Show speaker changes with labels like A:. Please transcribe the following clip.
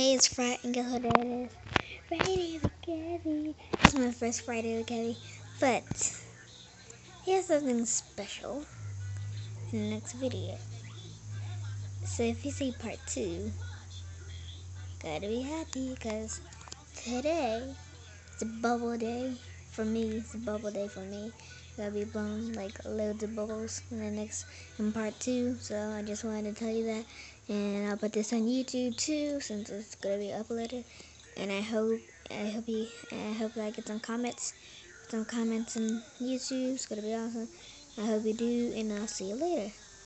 A: Hey, it's Friday, and guess what it is? Friday with Kevi. My first Friday with Kevi, but here's something special in the next video. So if you see part two, gotta be happy because today it's a bubble day for me. It's a bubble day for me. Gotta be blowing like loads of bubbles in the next in part two. So I just wanted to tell you that and I'll put this on YouTube too since it's gonna be uploaded. And I hope I hope you I hope I get some comments, some comments on YouTube. It's gonna be awesome. I hope you do, and I'll see you later.